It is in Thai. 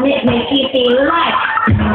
make make you feel right.